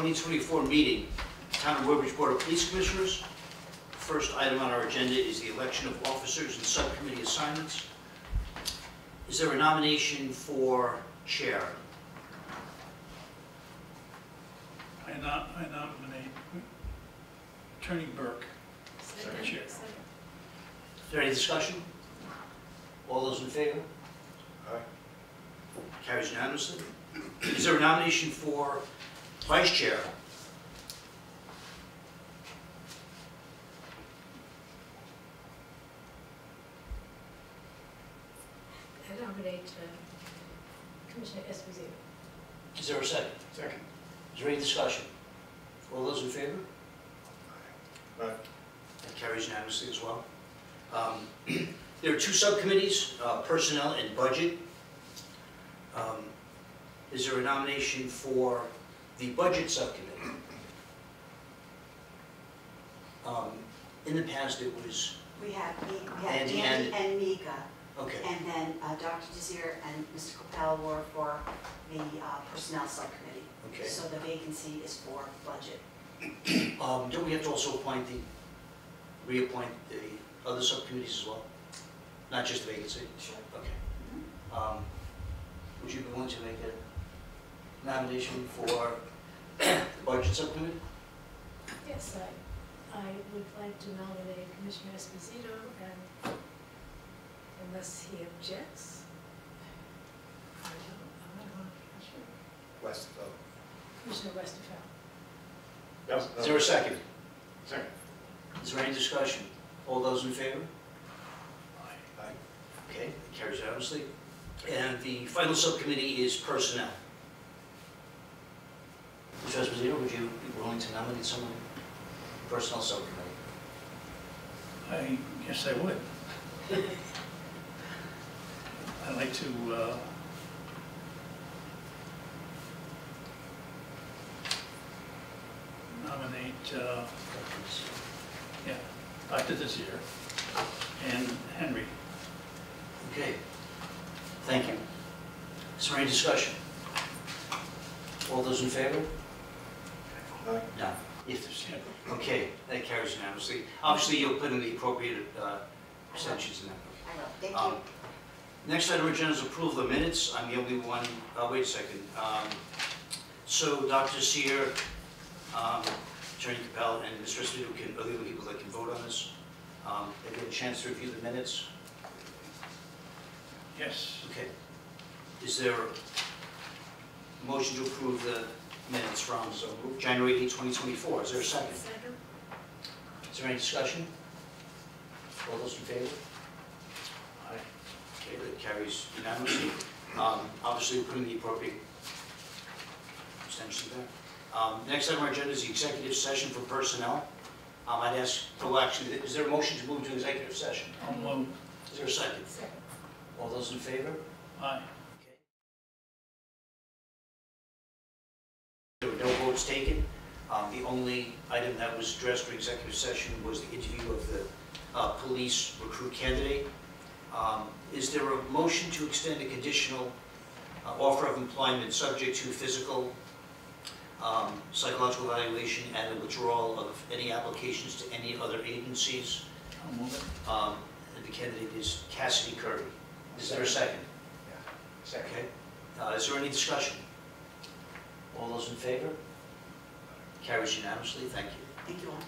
18th, 2024 meeting, Town of Woodbridge Board of Police Commissioners. First item on our agenda is the election of officers and subcommittee assignments. Is there a nomination for chair? I nom- I nominate Attorney Burke. Second. Chair. Is there any discussion? All those in favor? Aye. Carries unanimously. Is there a nomination for vice chair? I nominate uh, Commissioner Esposito. Is there a second? Second. Is there any discussion? All those in favor? Aye. That carries unanimously as well. Um, There are two subcommittees, uh, Personnel and Budget. Um, Is there a nomination for the Budget Subcommittee? Um, In the past, it was, We had, Me- we had Andy Andy and Mika, okay, and then uh, Dr. Desir and Mr. Capel were for the uh, Personnel Subcommittee. okay. So the vacancy is for budget. Um, Don't we have to also appoint the, reappoint the other subcommittees as well? Not just the vacancy? Sure. Okay. Um, Would you be willing to make a nomination for the Budget Subcommittee? Yes, I, I would like to nominate Commissioner Esposito and unless he objects. I don't, I'm not sure. Westville. Commissioner Westerfeld. Yes. Is there a second? Second. Is there any discussion? All those in favor? Aye. Aye. Okay, that carries unanimously. And the final subcommittee is Personnel. Mr. Esposito, would you be willing to nominate someone Personnel Subcommittee? I guess I would. I'd like to uh, nominate, uh, yeah, Dr. Desir and Henry. Okay, thank you. Is there any discussion? All those in favor? Aye. No. If there's, okay, that carries unanimously. Obviously, you'll put in the appropriate uh, extensions in that. I will, thank Um, you. Next item on agenda is approval of the minutes. I'm the only one, uh, wait a second. Um, So Dr. Seer, um, Attorney Capel, and Mr. Esposito can, are the only people that can vote on this. Um, Have you had a chance to review the minutes? Yes, Okay. Is there a motion to approve the minutes from January 8, 2024? Is there a second? Second? Is there any discussion? All those in favor? aye. Okay, that carries unanimously. Um, Obviously, we're putting the appropriate extension there. Um, Next item on our agenda is the executive session for personnel. Um, I'd ask, oh, actually, is there a motion to move to executive session? I'll move, Is there a second? Second. All those in favor? aye. There were no votes taken. Um, The only item that was addressed for executive session was the interview of the uh, police recruit candidate. Um, Is there a motion to extend a conditional uh, offer of employment subject to physical, um, psychological evaluation and the withdrawal of any applications to any other agencies? I'll move it. Um, The candidate is Cassidy Curry. Is there a second? Second. Okay. Uh, Is there any discussion? All those in favor? Carries unanimously, thank you. Thank you all.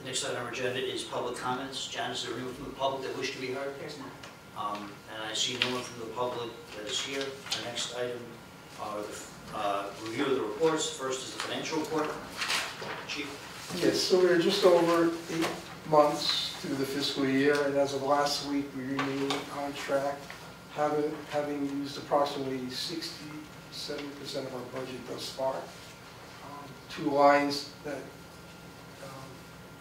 The next item on our agenda is public comments. Janice, is there anyone from the public that wish to be heard? There's none. Um, And I see no one from the public that is here. The next item are the uh, review of the reports. First is the financial report. Chief? Yes, so we're just over eight months through the fiscal year, and as of last week, we remain on track, having, having used approximately 67% of our budget thus far. Um, Two lines that um,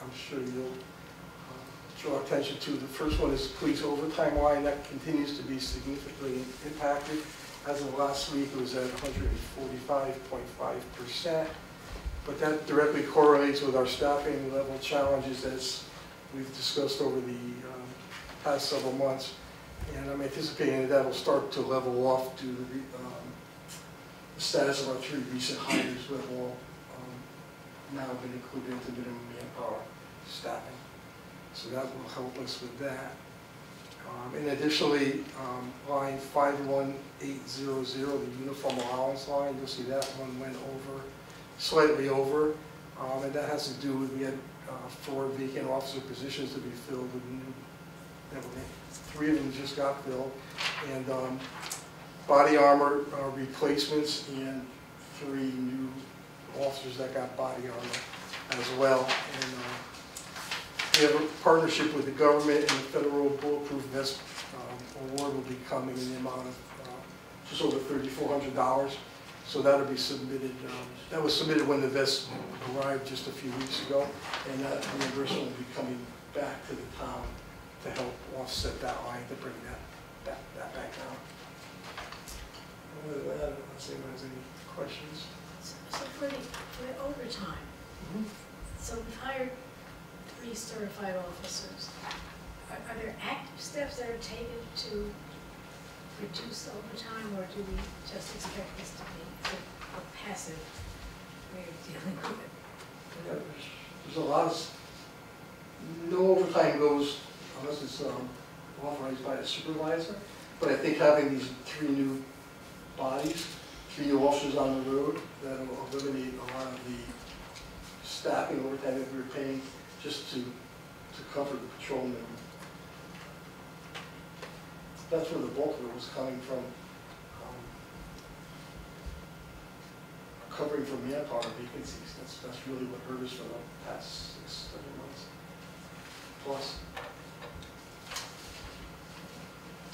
I'm sure you'll uh, draw attention to. The first one is police overtime line, that continues to be significantly impacted. As of last week, it was at 145.5%. But that directly correlates with our staffing level challenges as we've discussed over the um, past several months. And I'm anticipating that that'll start to level off due to the, um, the status of our three recent hires who have all um, now been included into the minimum manpower staffing. So that will help us with that. Um, And additionally, um, line 51800, the uniform allowance line, you'll see that one went over, slightly over. Um, And that has to do with, we had uh, four vacant officer positions to be filled with new, three of them just got filled. And um, body armor uh, replacements and three new officers that got body armor as well. And uh, we have a partnership with the government and the federal bulletproof vest um, award will be coming in the amount of uh, just over $3,400. So that'll be submitted, um, that was submitted when the vest arrived just a few weeks ago. And that reimbursement will be coming back to the town to help offset that line, to bring that, that, that back down. Other than that, unless anyone has any questions. So so for the, for the overtime, so we've hired three certified officers. Are, are there active steps that are taken to reduce overtime, or do we just expect this to be a a passive way of dealing with it? Yeah, There's there's a lot of, no overtime goes unless it's um, authorized by a supervisor. But I think having these three new bodies, new officers on the road, that'll eliminate a lot of the staffing overtime that we we're paying just to, to cover the patrol minimum. That's where the bulk of it was coming from. um, Covering for manpower vacancies, that's, that's really what hurt us for the past six, seven months. Plus,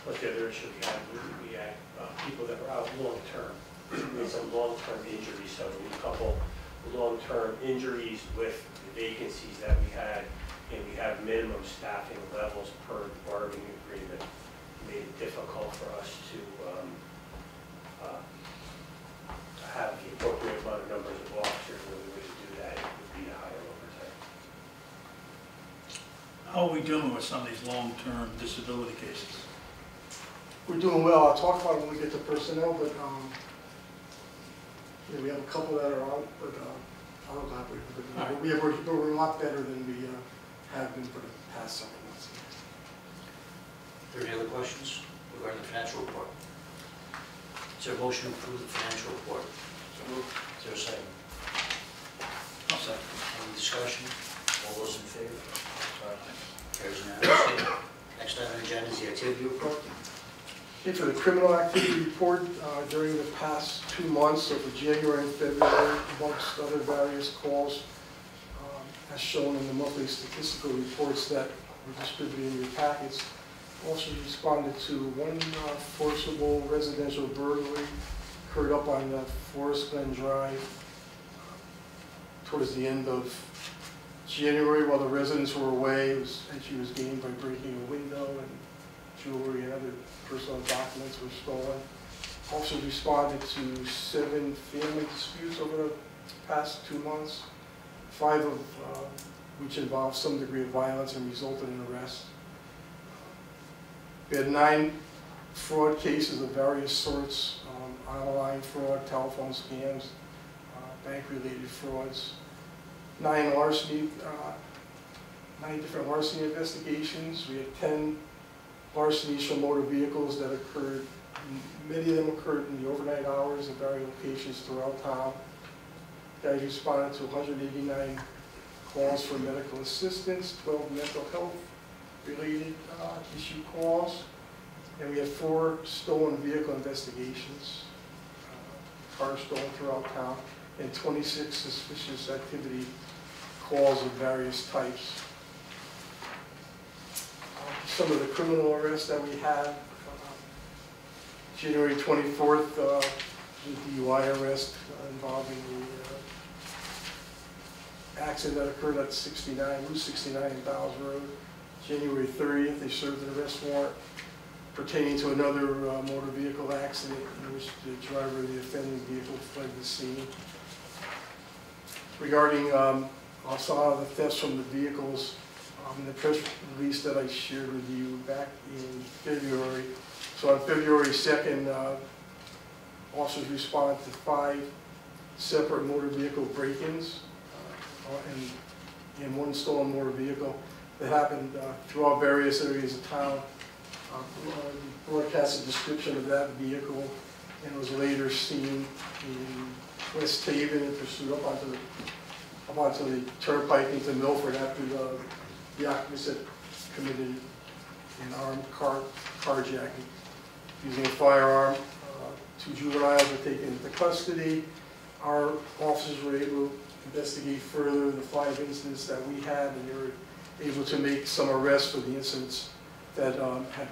But the other issue we had, we- we had uh, people that were out long-term, had some long-term injuries, so we couple long-term injuries with the vacancies that we had, and we have minimum staffing levels per bargaining agreement, made it difficult for us to um, uh, have the appropriate amount of numbers of officers, the only way to do that would be to hire overtime. How are we doing with some of these long-term disability cases? We're doing well, I'll talk about it when we get to personnel, but, um, yeah, we have a couple that are out, but, uh, I'll elaborate, but All right. we have, we're, we're a lot better than we, uh, have been for the past several months. Are there any other questions regarding the financial report? Is there a motion to approve the financial report? Is there a second? I'll second. Any discussion? All those in favor? Carries unanimously. Next item on the agenda is the activity report. Okay, for the criminal activity report, uh, during the past two months, of January and February, amongst other various calls, um, as shown in the monthly statistical reports that were distributed in your packets, also responded to one uh, forcible residential burglary occurred up on uh, Forest Glen Drive uh, towards the end of January while the residents were away. It was- was gained by breaking a window and jewelry and other personal documents were stolen. Also responded to seven family disputes over the past two months, five of uh, which involved some degree of violence and resulted in arrest. We had nine fraud cases of various sorts, um, online fraud, telephone scams, uh, bank-related frauds, nine larceny, uh, nine different larceny investigations. We had 10 larcenies from motor vehicles that occurred, many of them occurred in the overnight hours at various locations throughout town. Guys responded to 189 calls for medical assistance, 12 mental health related uh, issue calls, and we had four stolen vehicle investigations, uh, cars stolen throughout town, and 26 suspicious activity calls of various types some of the criminal arrests that we had. uh, January 24th, uh, the DUI arrest involving the uh, accident that occurred at 69, Route 69 in Bowles Road. January 30th, they served an arrest warrant pertaining to another uh, motor vehicle accident in which the driver of the offending vehicle fled the scene. Regarding um, also the thefts from the vehicles, um, the press release that I shared with you back in February. So on February 2nd, uh, officers responded to five separate motor vehicle break-ins uh, and, and one stolen motor vehicle that happened uh, throughout various areas of town. Uh, Broadcast a description of that vehicle and was later seen in West Haven and pursued up onto the, up onto the turnpike into Milford after the, the occupants had committed an armed car, carjacking using a firearm. Uh, Two juveniles were taken into custody. Our officers were able to investigate further the five incidents that we had, and they were able to make some arrests for the incidents that um, had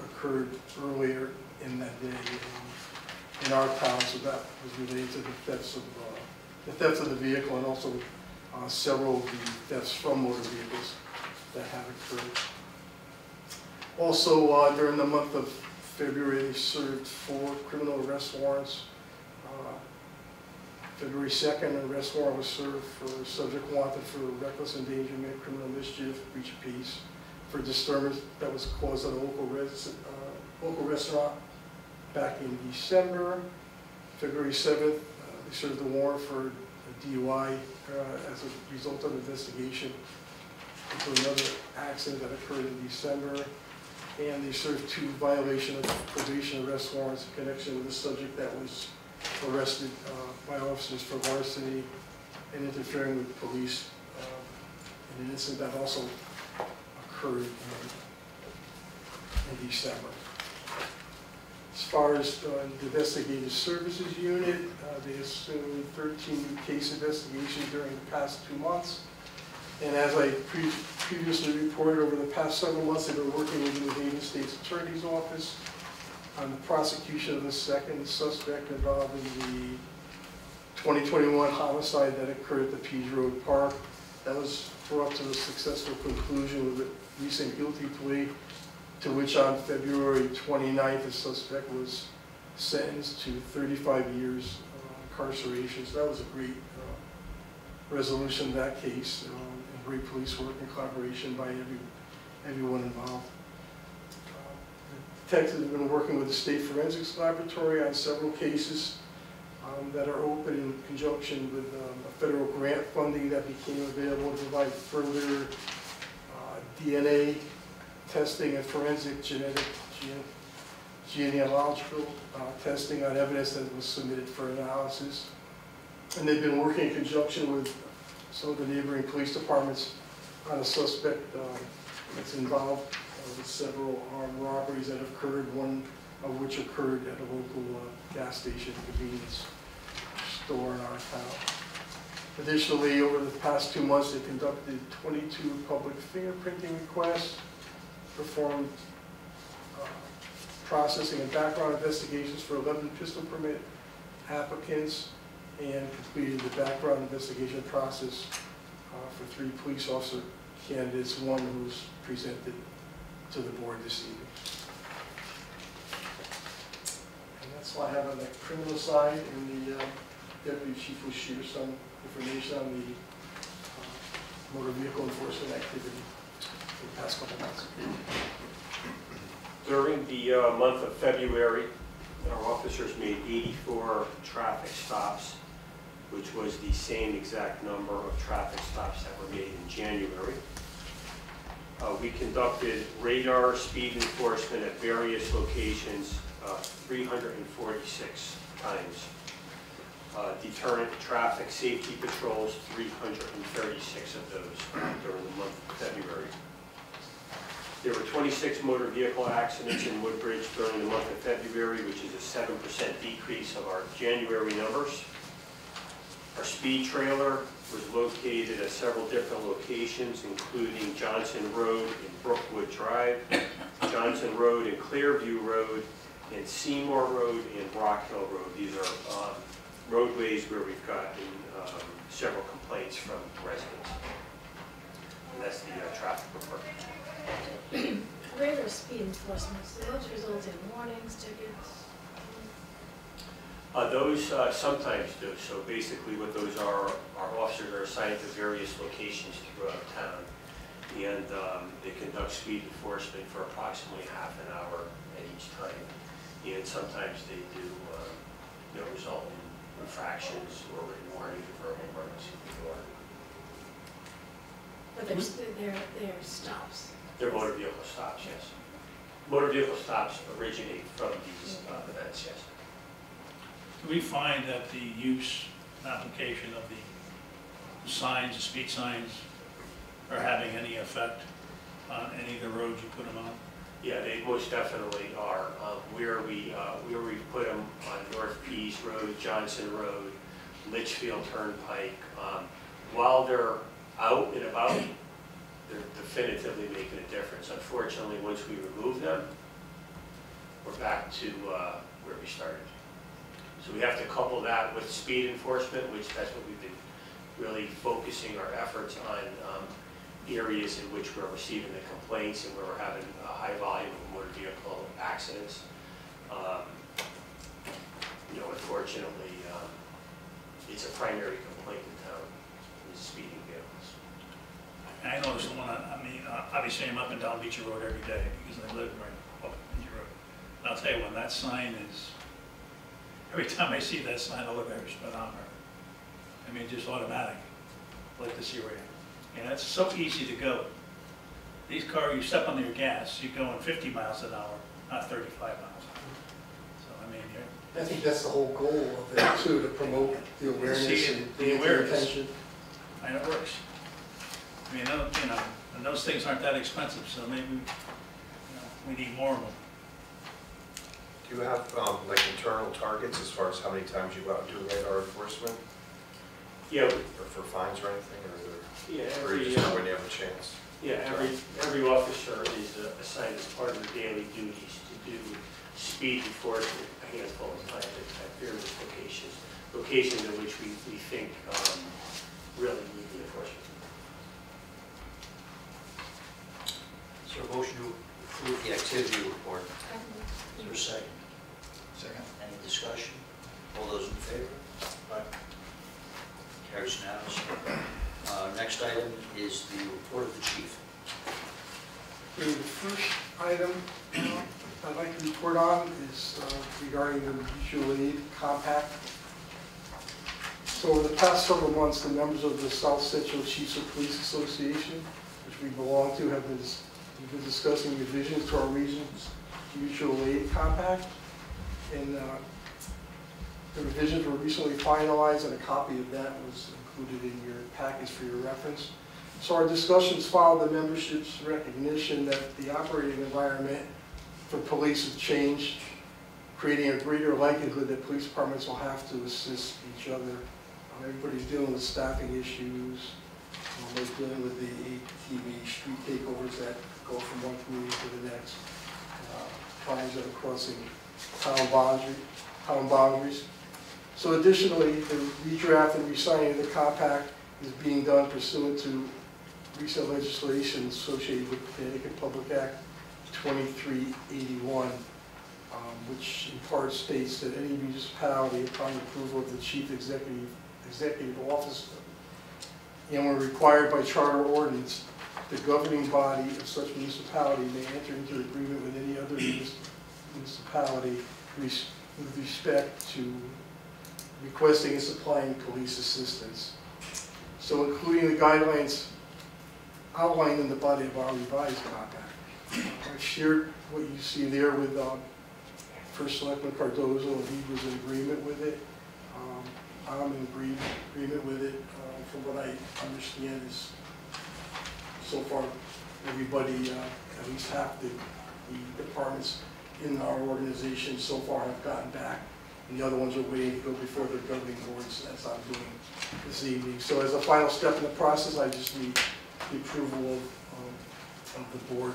occurred earlier in that day um, in our town. So that was related to the thefts of, uh, the theft of the vehicle and also uh, several of the thefts from motor vehicles that have occurred. Also, uh, during the month of February, they served four criminal arrest warrants. Uh, February 2nd, an arrest warrant was served for subject wanted for reckless endangerment, criminal mischief, breach of peace, for disturbance that was caused at a local res, uh, local restaurant back in December. February 7th, uh, they served a warrant for a DUI uh, as a result of investigation another accident that occurred in December. And they served two violation of probation arrest warrants in connection with the subject that was arrested uh, by officers for larceny and interfering with police um, in an incident that also occurred in- in December. As far as uh, the investigative services unit, uh, they assumed 13 new case investigations during the past two months. And as I pre- previously reported, over the past several months, they've been working with the Haven State's Attorney's Office on the prosecution of the second suspect involved in the 2021 homicide that occurred at the Pease Road Park. That was brought to a successful conclusion with a recent guilty plea, to which on February 29th, the suspect was sentenced to 35 years uh, incarceration. So that was a great uh, resolution of that case, and great police work and collaboration by every, everyone involved. The Detectives have been working with the State Forensics Laboratory on several cases um, that are open in conjunction with um, a federal grant funding that became available to provide further uh, DNA testing and forensic genetic, gene- genealogical uh, testing on evidence that was submitted for analysis. And they've been working in conjunction with some of the neighboring police departments on a suspect um, that's involved uh, with several armed robberies that have occurred, one of which occurred at a local uh, gas station convenience store in our town. Additionally, over the past two months, they conducted 22 public fingerprinting requests, performed uh, processing and background investigations for 11 pistol permit applicants, and completed the background investigation process uh, for three police officer candidates, one who's presented to the board this evening. And that's all I have on the criminal side, and the uh, deputy chief will share some information on the uh, motor vehicle enforcement activity for the past couple months. During the uh, month of February, our officers made 84 traffic stops, which was the same exact number of traffic stops that were made in January. Uh, We conducted radar speed enforcement at various locations uh, 346 times. Uh, Deterrent traffic safety patrols, 336 of those during the month of February. There were 26 motor vehicle accidents in Woodbridge during the month of February, which is a 7% decrease of our January numbers. Our speed trailer was located at several different locations, including Johnson Road and Brookwood Drive, Johnson Road and Clearview Road, and Seymour Road and Rock Hill Road. These are um, roadways where we've gotten um, several complaints from residents. And that's the uh, traffic report. Regular speed enforcement, do those result in warnings, tickets? Uh, Those uh, sometimes do, so basically what those are, our officers are assigned to various locations throughout town, and um, they conduct speed enforcement for approximately half an hour at each time, and sometimes they do um, you know, result in infractions or written warning or verbal emergency before. But there's, there, there stops. Their motor vehicle stops, yes. Motor vehicle stops originate from these uh, events, yes. We find that the use and application of the signs, the speed signs, are having any effect on any of the roads you put them on? Yeah, they most definitely are. Um, Where we, uh, where we put them on North Pease Road, Johnson Road, Litchfield Turnpike, um, while they're out and about, they're definitively making a difference. Unfortunately, once we remove them, we're back to uh, where we started. So we have to couple that with speed enforcement, which that's what we've been really focusing our efforts on um, areas in which we're receiving the complaints and where we're having a high volume of motor vehicle accidents. Um, You know, unfortunately, um, it's a primary complaint in town, is speeding vehicles. I noticed the one, I mean, uh, obviously I'm up and down Beach Road every day because I live right up Beach Road. And I'll tell you, when that sign is, every time I see that sign, I look at the speedometer. I mean, just automatic, like this area. And it's so easy to go. These cars, you step on your gas, you're going 50 miles an hour, not 35 miles an hour. So, I mean, you're, I think that's the whole goal of it too, to promote the awareness See, and the bring it to awareness. attention. and it works. I mean, you know, and those things aren't that expensive, so maybe, you know, we need more of them. Do you have, um, like, internal targets as far as how many times you go out and do radar enforcement, Yeah, or for fines or anything, or is yeah, there, or you every, just know uh, when you have a chance? Yeah, every, every officer is uh, assigned as part of their daily duties to do speed enforcement a handful of times at at various locations, locations in which we, we think um, really need the enforcement. Is there a motion to approve the activity report? Is there a second? Discussion? All those in favor? Aye. Carries unanimously. Uh, Next item is the report of the chief. The first item uh, I'd like to report on is uh, regarding the mutual aid compact. So over the past several months, the members of the South Central Chiefs of Police Association, which we belong to, have been, we've been discussing revisions to our region's mutual aid compact. And uh, the revisions were recently finalized, and a copy of that was included in your package for your reference. So our discussions followed the membership's recognition that the operating environment for police has changed, creating a greater likelihood that police departments will have to assist each other. Everybody's dealing with staffing issues, um, they're dealing with the ATV street takeovers that go from one community to the next, uh, that are crossing town boundary, town boundaries. So additionally, the redraft and re-signing of the compact is being done pursuant to recent legislation associated with Connecticut Public Act 2381, um, which in part states that any municipality, upon approval of the chief executive, executive officer, and when required by charter ordinance, the governing body of such municipality may enter into agreement with any other munis- municipality res- with respect to requesting and supplying police assistance. So including the guidelines outlined in the body of our revised compact. I've shared what you see there with um, First Selectman Cardozo, and he was in agreement with it. Um, I'm in agree- agreement with it. Uh, From what I understand is, so far, everybody, uh, at least half the the departments in our organization so far have gotten back, and the other ones are waiting to go before their governing boards, as I'm doing this evening. So as a final step in the process, I just need the approval of, um, of the board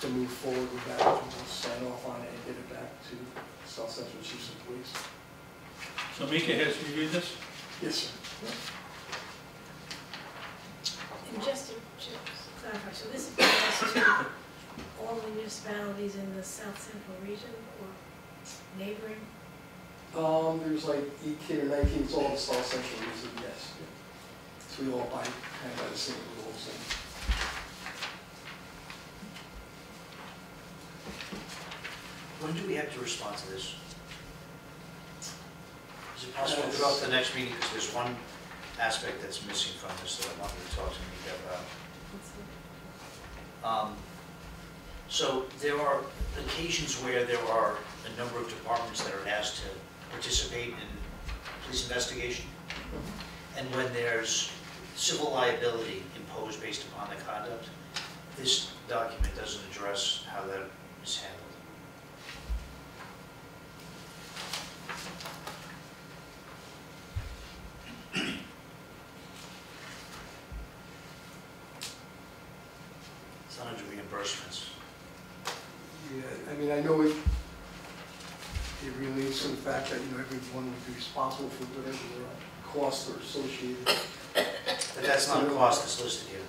to move forward with that, and we'll sign off on it and get it back to South Central Chiefs of Police. So Mica has reviewed this? Yes, sir. And just to to clarify, so this applies to all municipalities in the south central region or neighboring? Um, there's like eighteen or nineteen, it's all the South Central region, yes. So we all buy, kind of by the same rules and. When do we have to respond to this? I'll swap it up to the next meeting because there's one aspect that's missing from this that I wanted to talk to Mica about. Um, So there are occasions where there are a number of departments that are asked to participate in police investigation. And when there's civil liability imposed based upon the conduct, this document doesn't address how that is handled. It's under reimbursements. Yeah, I mean, I know it, it relates to the fact that, you know, everyone would be responsible for whatever their costs are associated. But that's not a cost that's listed here.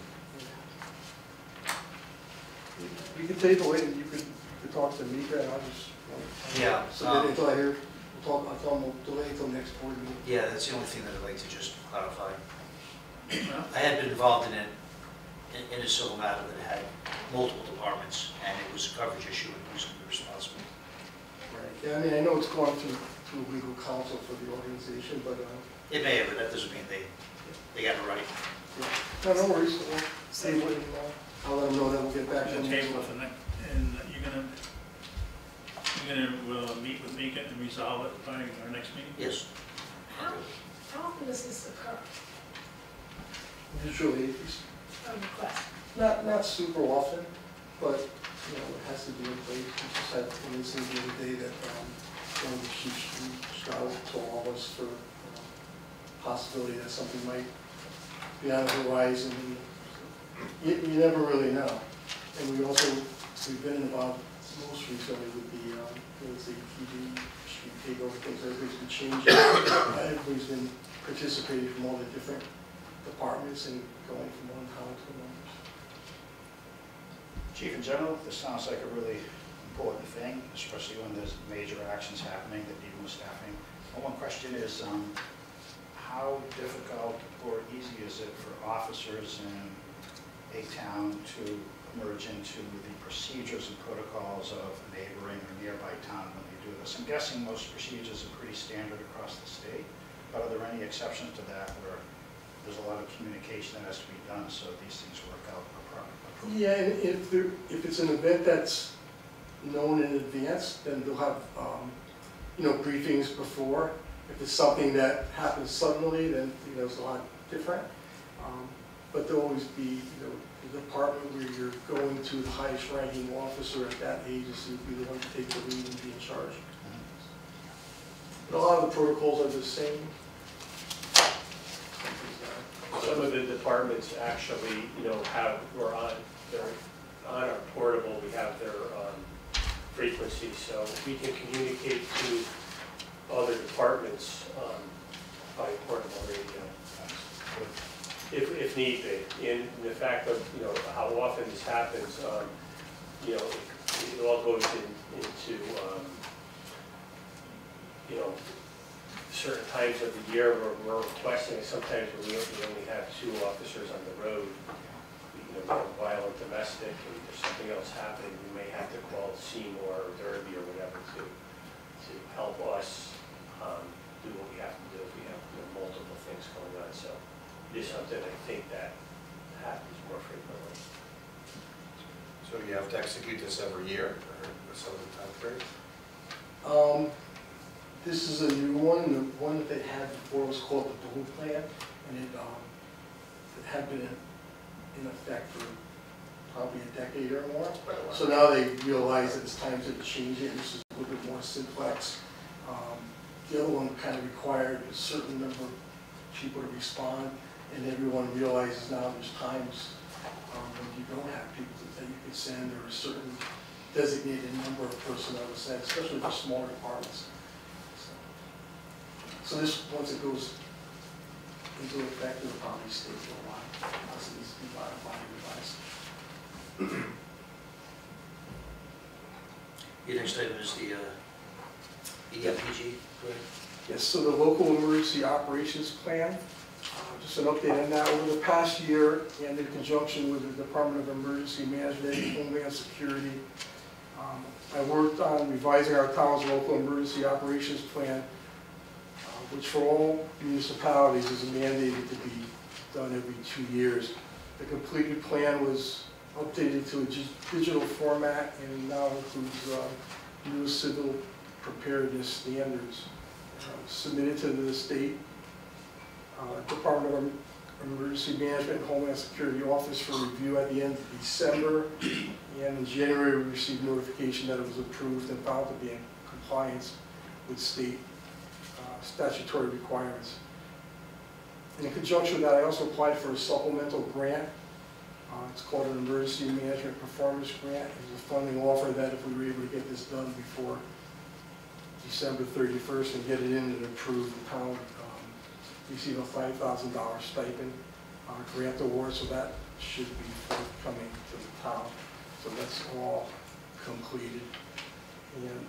We could table it, and you could, you could talk to Mica, and I'll just. uh, Yeah, So then um, until I hear, we'll talk, I'll tell them, we'll delay until next board meeting. Yeah, that's the only thing that I'd like to just clarify. I had been involved in it, in- in a civil matter that had multiple departments, and it was a coverage issue, and who's going to be responsible? Right. Yeah, I mean, I know it's gone through, through legal counsel for the organization, but, uh, It may have, but that doesn't mean they, they got it right. yeah. no, no worries, we'll table it, and uh, I'll let them know that we'll get back to The them. table for next, and you're gonna, you're gonna, uh, meet with Mica and resolve it by our next meeting? Yes. How, how often does this occur, Usually, request? not, not super often, but, you know, it has to be in place. We just had incident the other day that, um, one of the chiefs reached out to all of us for, uh, possibility that something might be on the horizon. You, you never really know. And we also, we've been involved most recently with the, um, with the PD, street takeover things, everything's been changing. Everybody's been participating from all the different departments and going from Chief, in general, this sounds like a really important thing, especially when there's major actions happening that need more staffing. My One question is, um, how difficult or easy is it for officers in a town to merge into the procedures and protocols of a neighboring or nearby town when they do this? I'm guessing most procedures are pretty standard across the state, but are there any exceptions to that where there's a lot of communication that has to be done so these things work out appropriately? Yeah, and if there, if it's an event that's known in advance, then they'll have, um, you know, briefings before. If it's something that happens suddenly, then, you know, it's a lot different. Um, But there'll always be, you know, the department where you're going to the highest ranking officer at that agency would be the one to take the lead and be in charge. But a lot of the protocols are the same. Some of the departments actually, you know, have, we're on, they're on our portable, we have their um, frequency, so we can communicate to other departments um, by portable radio, if, if need be. And the fact of, you know, how often this happens, um, you know, it all goes in- into, um, you know, certain times of the year where we're requesting, sometimes when we we only have two officers on the road, you know, we have violent domestic, and if there's something else happening, we may have to call Seymour or Derby or whatever to, to help us um, do what we have to do if we have you know, multiple things going on. So it is something I think that happens more frequently. So you have to execute this every year or some of the time period? Um, This is a new one, the one that they had before was called the Blue Plan, and it, um, it had been in, in effect for probably a decade or more. So now they realize that it's time to change it, this is a little bit more simplex. Um, The other one kind of required a certain number of people to respond, and everyone realizes now there's times um, when you don't have people that you can send, or a certain designated number of personnel to send, especially for smaller departments. So- this, once it goes into effect, it'll probably stay for a while, unless it needs to be modified or revised. Your next item is the uh, EDPG, correct? Yes, so the local emergency operations plan, uh, just an update on that, over the past year, and in conjunction with the Department of Emergency Management and Homeland Security, um, I worked on revising our town's local emergency operations plan. Which for all municipalities is mandated to be done every two years. The completed plan was updated to a digital format and now includes uh, new civil preparedness standards uh, submitted to the state uh, Department of Emergency Management and Homeland Security Office for review at the end of December. And in January, we received notification that it was approved and found to be in compliance with state statutory requirements. In conjunction with that, I also applied for a supplemental grant. Uh, It's called an Emergency Management Performance Grant. It's a funding offer that if we were able to get this done before December 31st and get it in and approved, the town um, receive a $5,000 stipend uh, grant award, so that should be forthcoming to the town. So that's all completed. And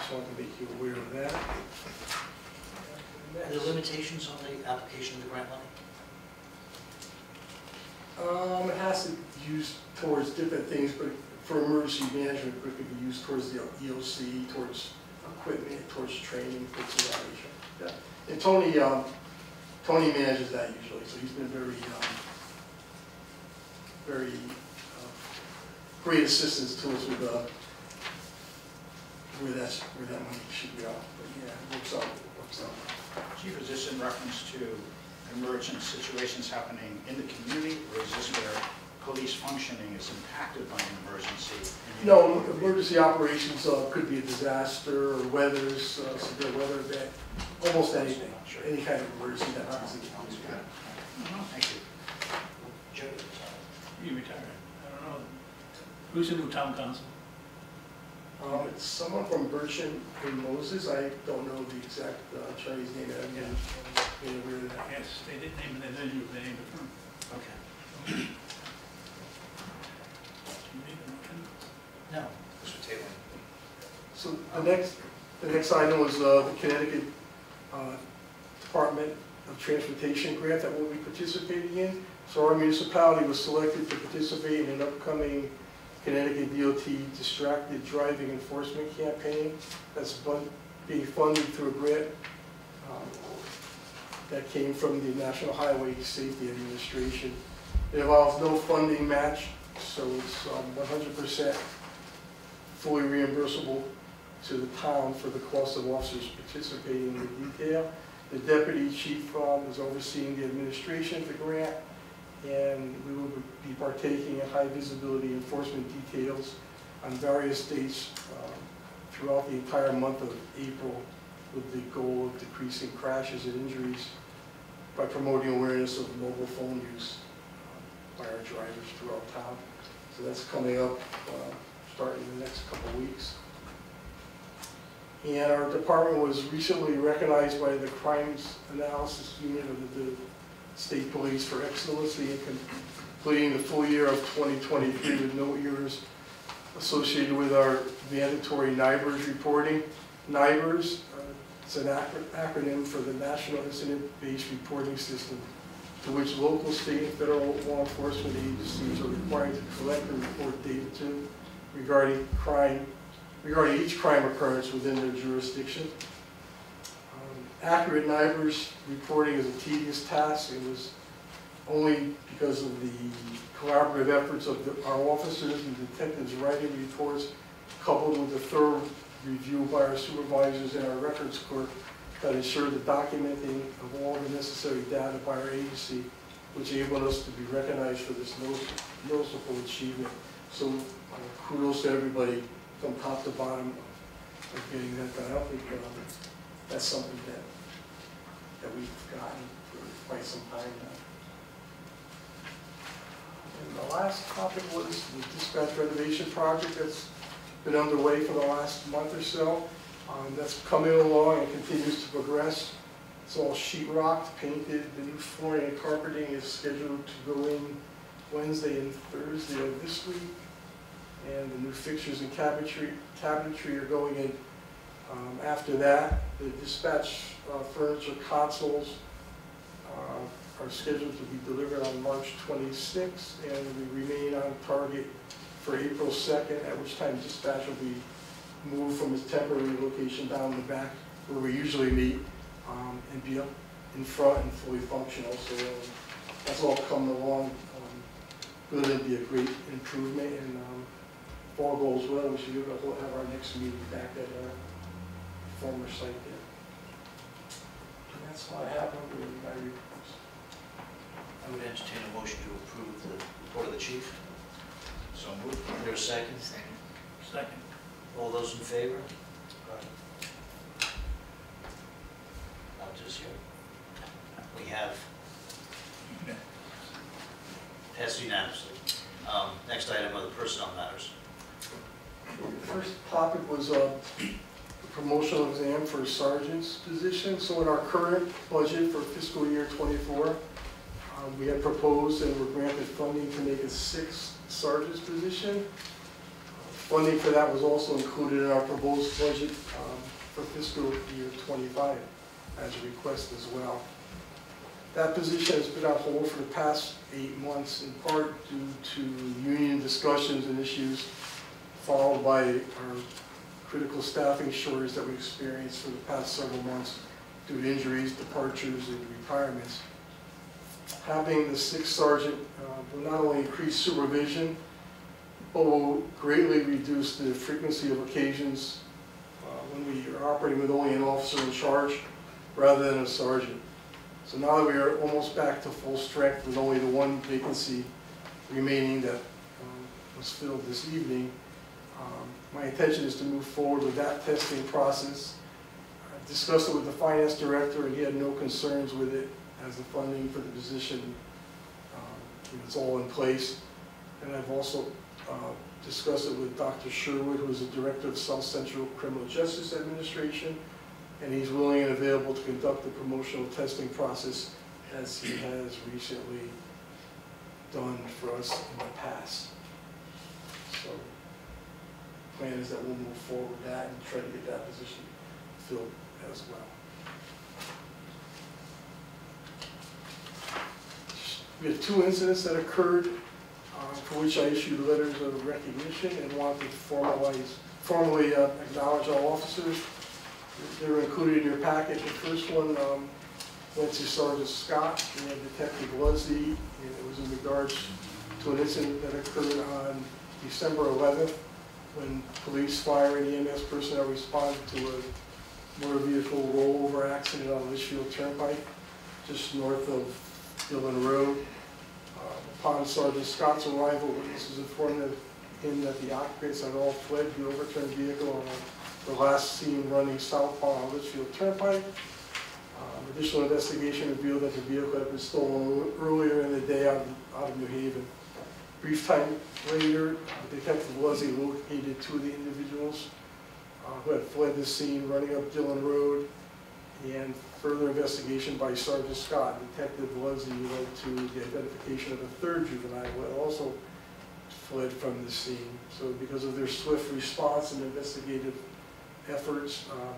just wanted to make you aware of that. Are there limitations on the application of the grant money? Um, it has to be used towards different things, but for emergency management, it could be used towards the EOC, towards equipment, towards training, things of that nature. Yeah. And Tony, um, Tony manages that usually, so he's been very, um, very, uh, great assistance to us with, uh, where that's, where that money should go. But yeah, it works out, it works out. Chief, is this in reference to emergent situations happening in the community, or is this where police functioning is impacted by an emergency? No, emergency operations uh, could be a disaster or weathers, uh, severe weather event, almost anything, any kind of emergency that happens in the county. Thank you. Joe? He retired. I don't know. Who's the new town council? Um, It's someone from Berchem and Moses, I don't know the exact uh, Chinese name, I'm getting getting aware of that. Yes, they didn't name it, they didn't, they named it firm. Okay. No. Mr. Taylor? So the next, the next item was uh, the Connecticut uh, Department of Transportation grant that we'll be participating in. So our municipality was selected to participate in an upcoming Connecticut DOT distracted driving enforcement campaign that's being funded through a grant um, that came from the National Highway Safety Administration. It involves no funding match, so it's um, 100% fully reimbursable to the town for the cost of officers participating in the detail. The deputy chief um, is overseeing the administration of the grant, and we will be partaking in high visibility enforcement details on various dates um, throughout the entire month of April with the goal of decreasing crashes and injuries by promoting awareness of mobile phone use um, by our drivers throughout town. So that's coming up uh, starting in the next couple weeks. And our department was recently recognized by the Crimes Analysis Unit of the State Police for excellency in completing the full year of 2023 with no years associated with our mandatory NIBRS reporting. NIBRS, uh, it's an acro- acronym for the National Incident-Based Reporting System, to which local, state, and federal law enforcement agencies are required to collect and report data to regarding crime, regarding each crime occurrence within their jurisdiction. Accurate NIBRS reporting is a tedious task. It was only because of the collaborative efforts of the- our officers and detectives writing reports, coupled with a thorough review by our supervisors and our records clerk, that ensured the documenting of all the necessary data by our agency, which enabled us to be recognized for this notice- noticeable achievement. So uh, kudos to everybody from top to bottom of getting that done. I don't think um, that's something that, that we've gotten for quite some time now. And the last topic was the dispatch renovation project that's been underway for the last month or so. Um, That's coming along and continues to progress. It's all sheet rocked, painted, the new flooring and carpeting is scheduled to go in Wednesday and Thursday of this week. And the new fixtures and cabinetry, cabinetry are going in um, after that. The dispatch uh, furniture consoles uh, are scheduled to be delivered on March 26th, and we remain on target for April 2nd, at which time dispatch will be moved from its temporary location down the back where we usually meet, um, and be up in front and fully functional, so um, that's all coming along. um, it'd be a great improvement, and um, if all goes well, we should be able to have our next meeting back at our former site there. And that's all I have under my reports. I would entertain a motion to approve the report of the chief. So moved. Is there a second? Second. Second. All those in favor? Now, just here. We have passed unanimously. Um, Next item are the personnel matters. The First topic was uh, the promotional exam for sergeant's position. So in our current budget for fiscal year '24, um, we had proposed and were granted funding to make a sixth sergeant's position. Funding for that was also included in our proposed budget um, for fiscal year '25 as a request as well. That position has been on hold for the past eight months, in part due to union discussions and issues, followed by our critical staffing shortage that we experienced for the past several months due to injuries, departures, and retirements. Having the sixth sergeant uh, will not only increase supervision, but will greatly reduce the frequency of occasions uh, when we are operating with only an officer in charge rather than a sergeant. So now that we are almost back to full strength with only the one vacancy remaining that um, was filled this evening, my intention is to move forward with that testing process. I discussed it with the finance director, and he had no concerns with it as the funding for the position, um, it's all in place. And I've also uh, discussed it with Dr. Sherwood, who is the director of South Central Criminal Justice Administration, and he's willing and available to conduct the promotional testing process as he has recently done for us in the past. Plan is that we'll move forward with that and try to get that position filled as well. We had two incidents that occurred, uh, for which I issued letters of recognition and wanted to formalize, formally uh, acknowledge all officers they were included in your packet. The first one um, went to Sergeant Scott and Detective Luzzy, and it was in regards to an incident that occurred on December 11th when police, fire, and EMS personnel responded to a motor vehicle rollover accident on Litchfield Turnpike, just north of Dillon Road. Uh, Upon Sergeant Scott's arrival, witnesses informed him that the occupants had all fled the overturned vehicle on the last seen running southbound on Litchfield Turnpike. Um, Additional investigation revealed that the vehicle had been stolen earlier in the day out of, out of New Haven. Brief time later, uh, Detective Luzzy located two of the individuals uh, who had fled the scene running up Dillon Road. And further investigation by Sergeant Scott, Detective Luzzy led to the identification of a third juvenile who also fled from the scene. So because of their swift response and investigative efforts um,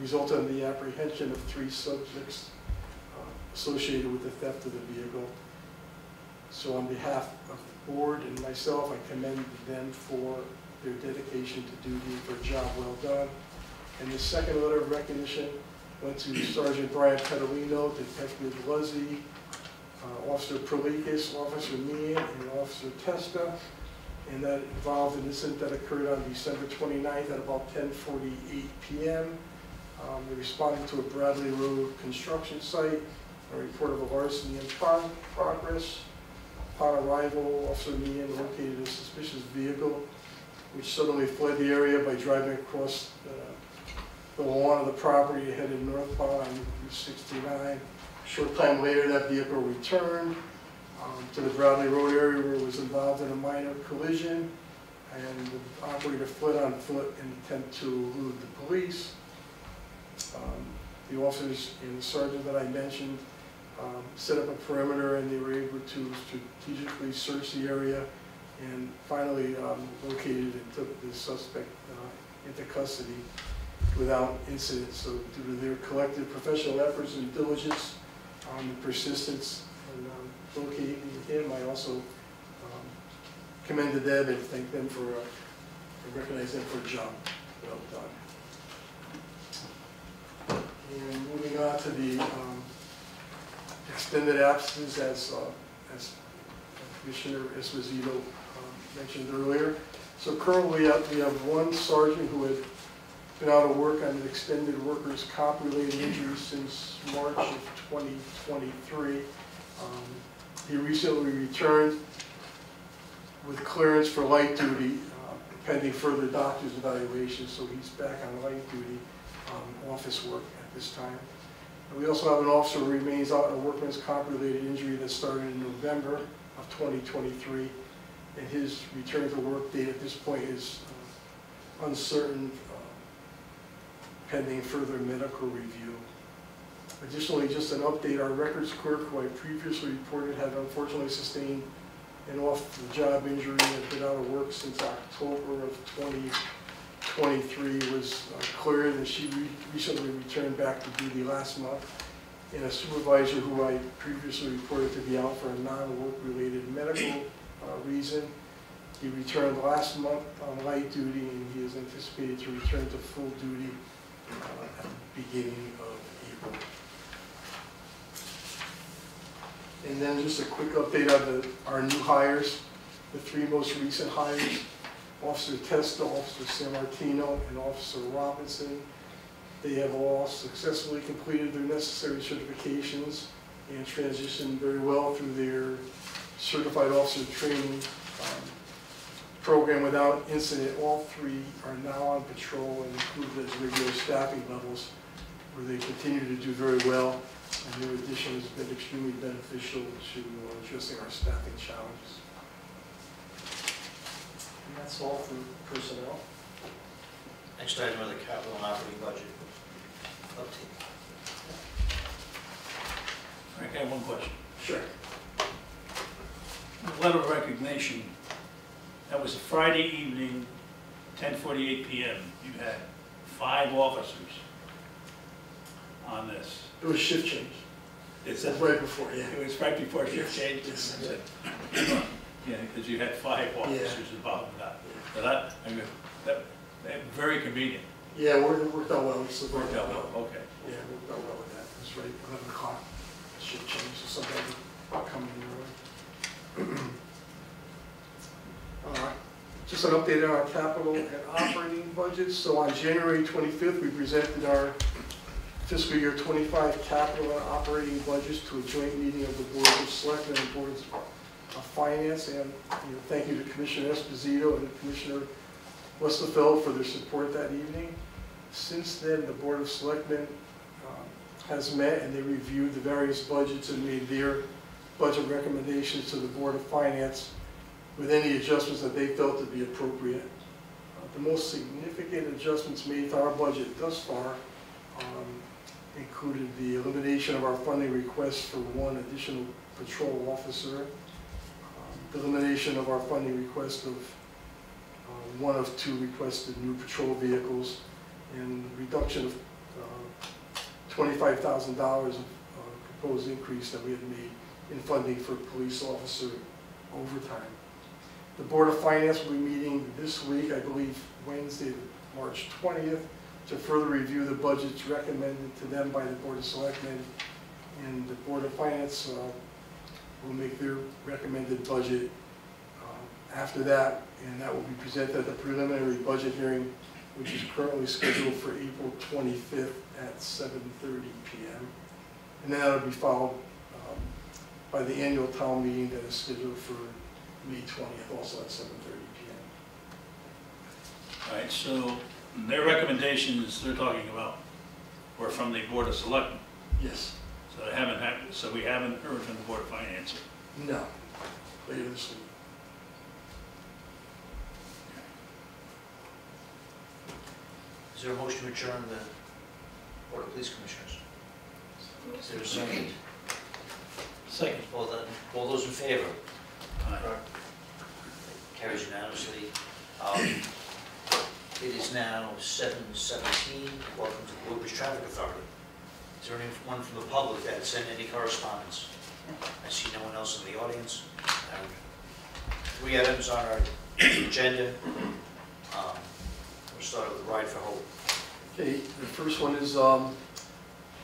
resulted in the apprehension of three subjects uh, associated with the theft of the vehicle. So on behalf of the board and myself, I commend them for their dedication to duty for a job well done. And the second letter of recognition went to Sergeant Brian Petalino, Detective Luzzy, uh, Officer Prolikis, Officer Meehan, and Officer Testa and that involved an incident that occurred on December 29th at about 10:48 PM. Um, They responded to a Bradley Road construction site, a report of a larceny in pro- progress. Upon arrival, Officer Meehan located a suspicious vehicle, which suddenly fled the area by driving across uh, the lawn of the property headed northbound on Route 69. Short time later, that vehicle returned, um, to the Bradley Road area where it was involved in a minor collision, and the operator fled on foot in an attempt to elude the police. Um, The officers and the sergeant that I mentioned um, set up a perimeter, and they were able to strategically search the area, and finally um, located and took the suspect uh, into custody without incident. So due to their collective professional efforts and diligence, um, and persistence, and um, locating him. I also um, commended them and thank them for, uh, and recognized them for a job well done. And moving on to the um, extended absence, as, uh, as Commissioner Esposito um, mentioned earlier. So currently, we have- we have one sergeant who had been out of work on an extended workers' comp-related injury since March of 2023. Um, He recently returned with clearance for light duty uh, pending further doctor's evaluation, so he's back on light duty, um, office work at this time. And we also have an officer who remains out on a workman's comp-related injury that started in November of 2023, and his return to work date at this point is uh, uncertain uh, pending further medical review. Additionally, just an update, our records clerk, who I previously reported had unfortunately sustained an off-the-job injury and been out of work since October of 2023, was uh, cleared, and she re- recently returned back to duty last month. And a supervisor who I previously reported to be out for a non-work-related medical uh, reason, he returned last month on light duty, and he is anticipated to return to full duty uh, at the beginning of April. And then just a quick update on the, our new hires, the three most recent hires, Officer Testa, Officer San Martino, and Officer Robinson. They have all successfully completed their necessary certifications and transitioned very well through their certified officer training um, program without incident. All three are now on patrol and included as regular staffing levels, where they continue to do very well and their addition has been extremely beneficial to uh, addressing our staffing challenges. And that's all for personnel. Next item on the capital and operating budget. Update. Frank, I have one question. Sure. The Letter of recognition, that was a Friday evening, 10:48 PM. You had five officers on this. It was shift change. It's That's a right before, yeah. It was right before shift change? Yes. Yeah, because you had five officers involved in that. So that, I mean, that, that, very convenient, Yeah, it worked worked out well. It's worked out well, okay. Yeah, it worked out well with that. It's right, 11 o'clock, Should change, so somebody coming in. Uh, Just an update on our capital and operating budgets. So on January 25th, we presented our fiscal year 25 capital and operating budgets to a joint meeting of the Board of Selectmen and Board of Finance. And, you know, thank you to Commissioner Esposito and Commissioner Westerfeld for their support that evening. Since then, the Board of Selectmen um, has met and they reviewed the various budgets and made their budget recommendations to the Board of Finance with any adjustments that they felt to be appropriate. Uh, The most significant adjustments made to our budget thus far um, included the elimination of our funding request for one additional patrol officer, the elimination of our funding request of uh, one of two requested new patrol vehicles, and reduction of uh, $25,000 of uh, proposed increase that we had made in funding for police officer overtime. The Board of Finance will be meeting this week, I believe Wednesday, March 20th, to further review the budgets recommended to them by the Board of Selectmen. And the Board of Finance uh, will make their recommended budget uh, after that, and that will be presented at the preliminary budget hearing, which is currently scheduled for April 25th at 7:30 PM. And then that'll be followed um, by the annual town meeting that is scheduled for May 20th, also at 7:30 PM. All right, so their recommendations they're talking about were from the Board of Selectmen. Yes. So they haven't had, so we haven't heard from the Board of Finance. No, later this week. Is there a motion to adjourn the Board of Police Commissioners? Is there a second? Second. All the, all those in favor? Aye. Carries unanimously. Um, It is now seven seventeen. Welcome to the Woodbridge Traffic Authority. Is there anyone from the public that sent any correspondence? I see no one else in the audience. Um, Three items on our agenda. Um, We'll start with Ride for Hope. Okay, the first one is, um,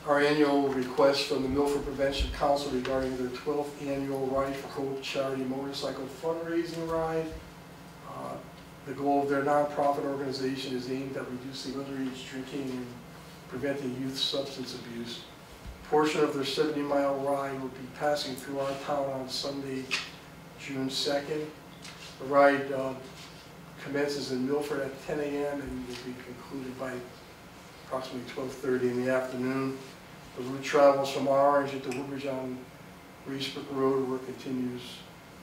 our annual request from the Milford Prevention Council regarding their 12th annual Ride for Hope charity motorcycle fundraising ride. Uh, The goal of their nonprofit organization is aimed at reducing underage drinking and preventing youth substance abuse. A Portion of their 70-mile ride will be passing through our town on Sunday, June 2nd. The ride uh, commences in Milford at 10 a.m. and will be concluded by approximately 12:30 in the afternoon. The route travels from Orange into Woodbridge on Racebrook Road where it continues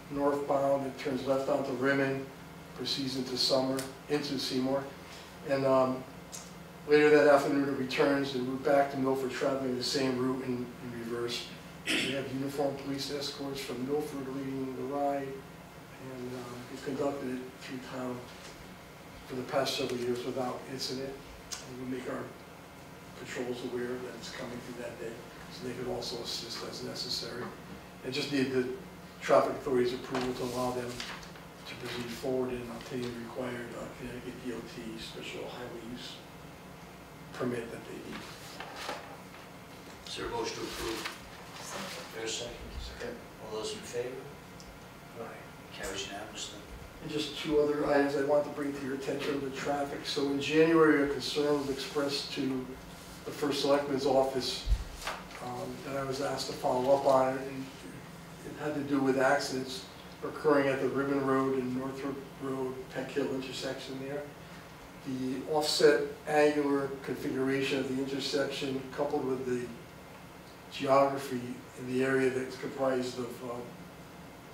northbound. It turns left onto Rimmon, proceeds into Summer, into Seymour. And um, later that afternoon, it returns en route back to Milford, traveling the same route in in reverse. We have uniformed police escorts from Milford leading the ride, and uh, we've conducted it through town for the past several years without incident. And we make our patrols aware that it's coming through that day, so they could also assist as necessary. And just need the traffic authorities' approval to allow them to proceed forward and obtain the required uh, Connecticut DOT special highway use permit that they need. Is there a motion to approve? There's a second. Second. All those in favor? Carries unanimously. And just two other items I want to bring to your attention, the traffic. So in January, a concern was expressed to the First Selectman's office um, that I was asked to follow up on, and it had to do with accidents occurring at the Rimmon Road and Northrop Road, Peck Hill intersection there. The offset angular configuration of the intersection coupled with the geography in the area that's comprised of um,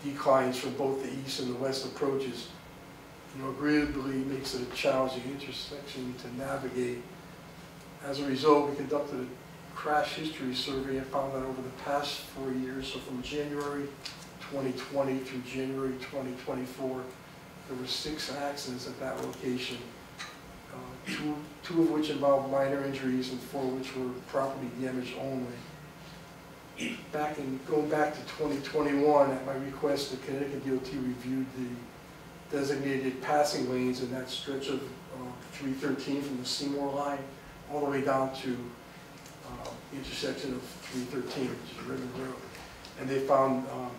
declines from both the east and the west approaches, you know, agreeably makes it a challenging intersection to navigate. As a result, we conducted a crash history survey and found that over the past four years, so from January 2020 through January 2024, there were six accidents at that location, uh, two, two of which involved minor injuries and four which were property damage only back in, going back to 2021, at my request, the Connecticut DOT reviewed the designated passing lanes in that stretch of uh, 313 from the Seymour line all the way down to uh, the intersection of 313, which is Road. And they found, um,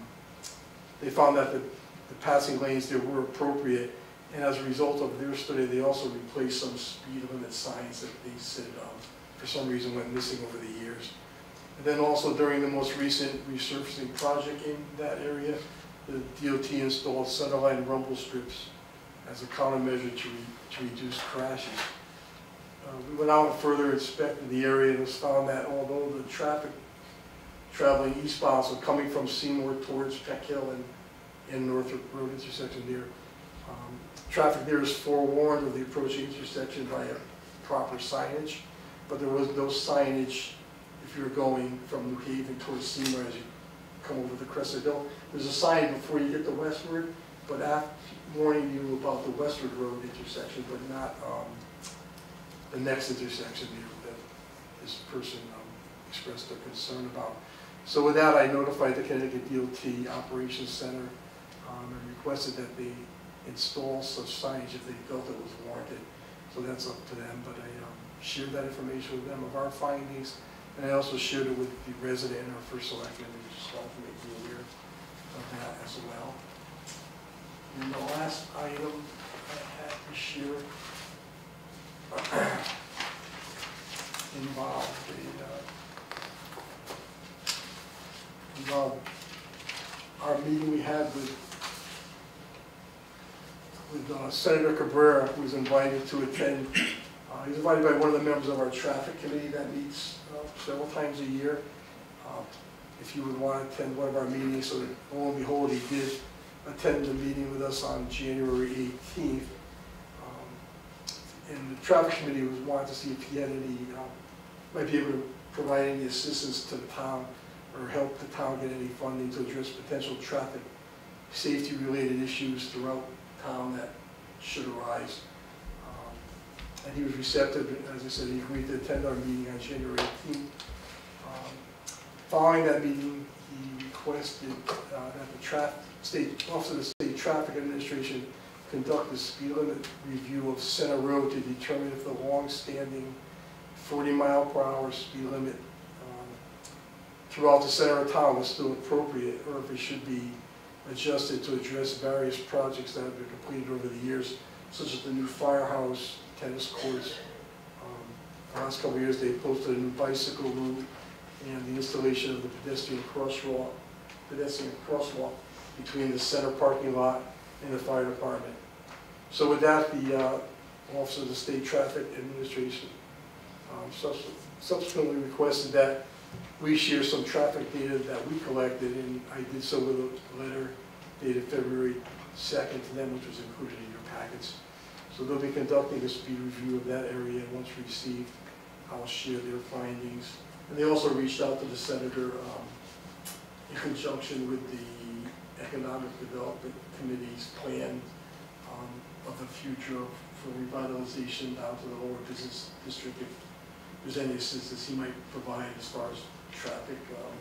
they found that the, the passing lanes there were appropriate, and as a result of their study, they also replaced some speed limit signs that they said, um, for some reason, went missing over the years. And then also during the most recent resurfacing project in that area, the DOT installed centerline rumble strips as a countermeasure to, re, to reduce crashes. Uh, we went out and further inspected the area and was found that although the traffic traveling eastbound, so coming from Seymour towards Peck Hill and, and Northrop Road intersection there, um, traffic there is forewarned of the approaching intersection by a proper signage, but there was no signage if you're going from New Haven towards Seymour as you come over the Crescent Hill. There's a sign before you get to westward, but after, warning you about the westward road intersection, but not um, the next intersection there that this person um, expressed their concern about. So with that, I notified the Connecticut DOT Operations Center um, and requested that they install such signage if they felt it was warranted. So that's up to them, but I um, shared that information with them of our findings, and I also shared it with the resident our first selectman, and just wanted to make you aware of that as well. And the last item I had to share involved the, uh, involved our meeting we had with, with uh, Senator Cabrera, who was invited to attend. Uh, He was invited by one of the members of our traffic committee that meets uh, several times a year. Uh, If you would want to attend one of our meetings, so lo and behold, he did attend the meeting with us on January 18th. Um, And the traffic committee was wanting to see if he had any, um, might be able to provide any assistance to the town or help the town get any funding to address potential traffic safety-related issues throughout that should arise. Um, And he was receptive, as I said, he agreed to attend our meeting on January 18th. Um, Following that meeting, he requested uh, that the state, Office of the State Traffic Administration conduct a speed limit review of Center Road to determine if the long-standing 40 mile per hour speed limit uh, throughout the center of town is still appropriate, or if it should be adjusted to address various projects that have been completed over the years, such as the new firehouse, tennis courts. Um, The last couple years, they posted a new bicycle route and the installation of the pedestrian crosswalk, pedestrian crosswalk between the center parking lot and the fire department. So with that, the uh, Office of the State Traffic Administration um, subsequently requested that we share some traffic data that we collected, and I did so with a letter dated February 2nd to them, which was included in your packets. So they'll be conducting a speed review of that area, and once received, I'll share their findings. And they also reached out to the senator um, in conjunction with the Economic Development Committee's plan um, of the future for revitalization down to the lower business district. If there's any assistance he might provide as far as traffic, um,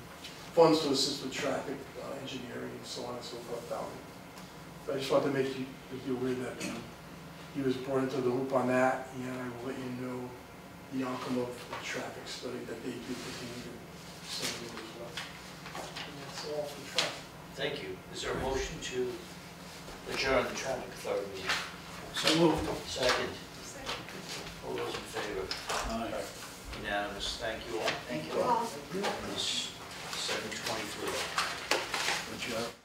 funds to assist with traffic uh, engineering and so on and so forth down. But I just wanted to make you, make you aware that um, he was brought into the loop on that, and I will let you know the outcome of the traffic study that they do continue to send you as well. And that's all for traffic. Thank you. Is there a motion to adjourn the traffic authority meeting? So moved. Second. All those in favor? Aye. Unanimous, thank you all. Thank you all. It's 7:23. Good job.